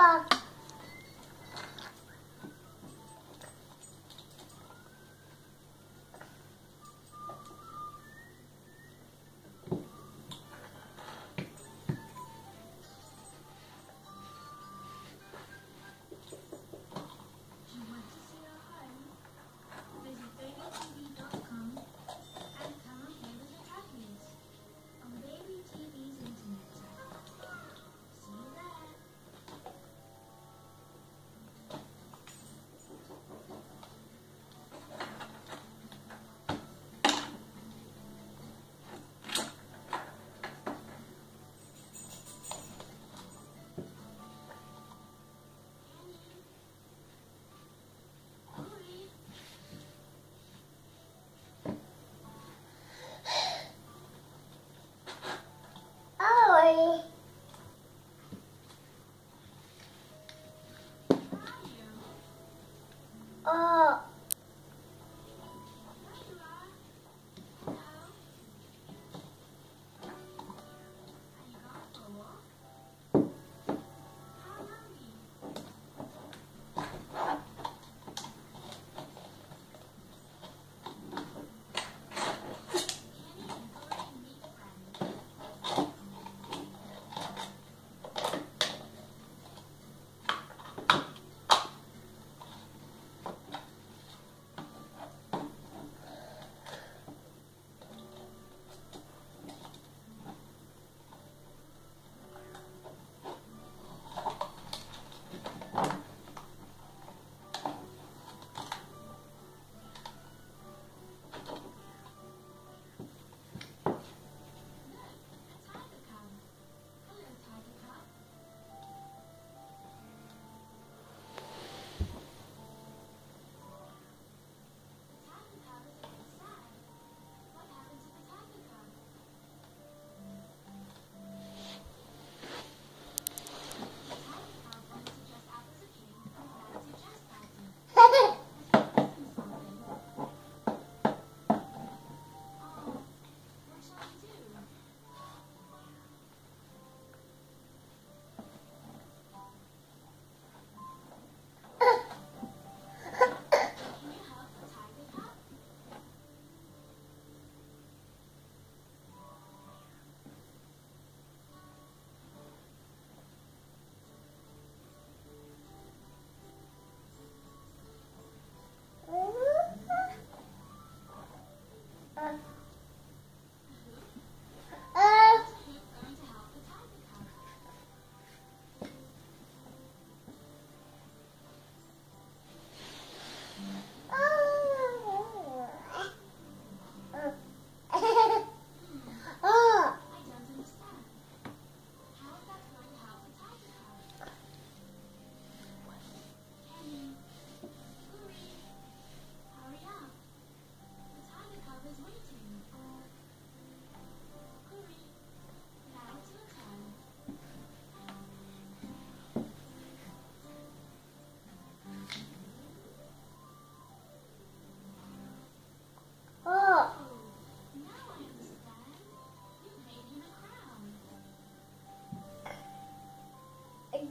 box.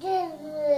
这是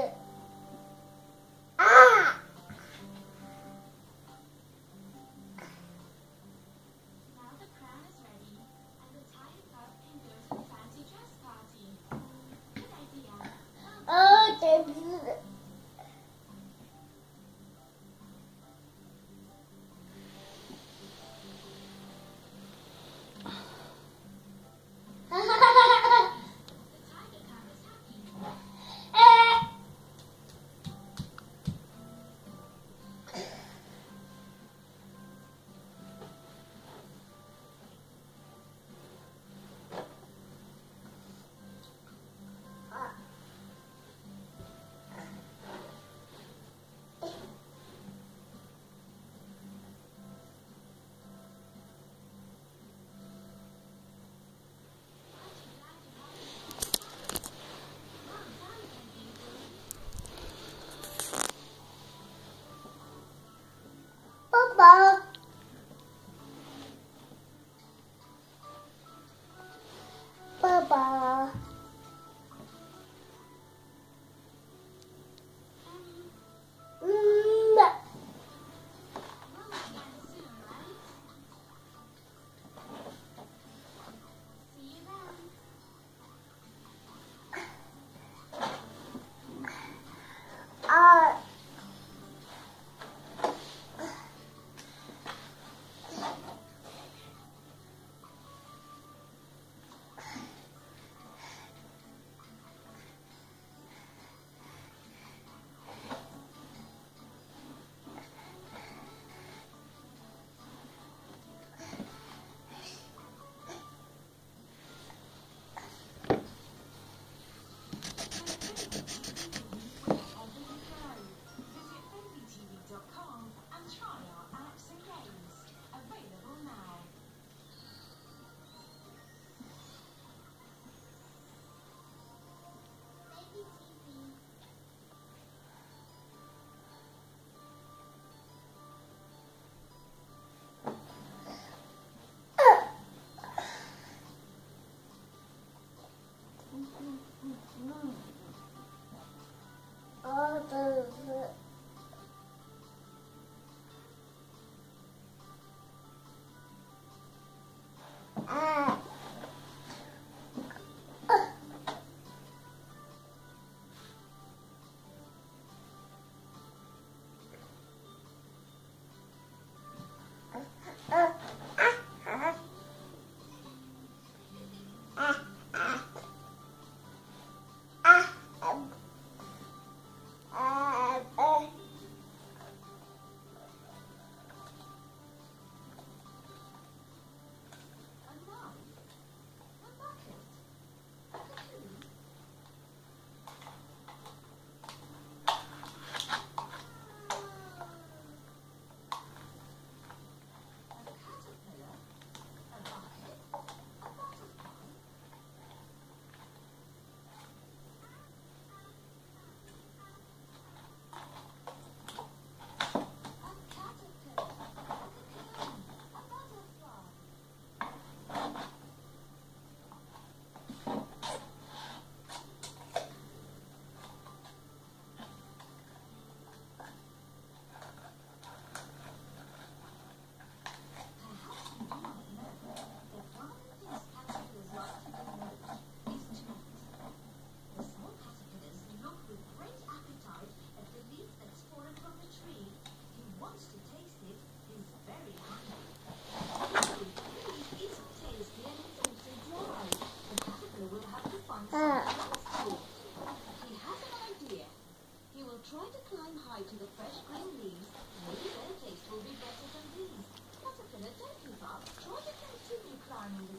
Uh.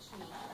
是你。